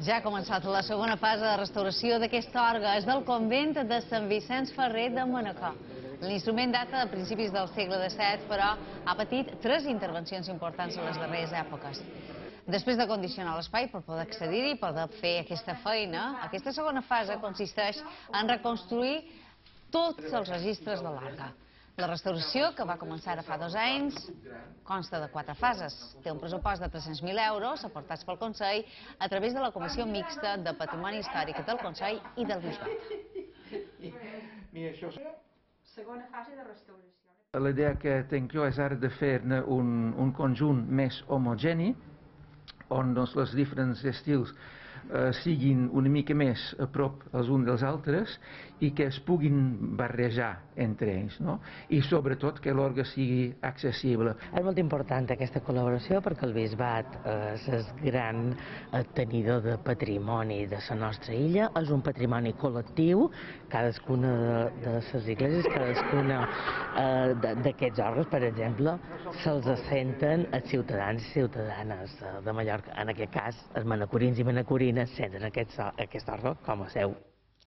Ja ha començat la segona fase de restauració d'aquesta orga. És del convent de Sant Vicenç Ferrer de Manacor. L'instrument data de principis del segle XVII, però ha patit tres intervencions importants en les darreres èpoques. Després de condicionar l'espai per poder accedir-hi i poder fer aquesta feina, aquesta segona fase consisteix en reconstruir tots els registres de l'orga. La restauració, que va començar ara fa dos anys, consta de quatre fases. Té un pressupost de 300.000 euros aportats pel Consell a través de la Comissió Mixta de Patrimoni Històric del Consell i del Bisbat. Segona fase de restauració. La idea que tinc jo és ara de fer-ne un, un conjunt més homogeni, on doncs, els diferents estils eh, siguin una mica més a prop els uns dels altres i que es puguin barrejar entre ells, no? I sobretot que l'orga sigui accessible. És molt important aquesta col·laboració perquè el Bisbat eh, és gran eh, tenidor de patrimoni de la nostra illa, és un patrimoni col·lectiu, cadascuna de, les esglésies, cadascuna eh, d'aquests òrgans, per exemple, se'ls assenten els ciutadans i ciutadanes de Mallorca, en aquest cas els manacorins i manacorines senten aquest, aquest òrgan com a seu.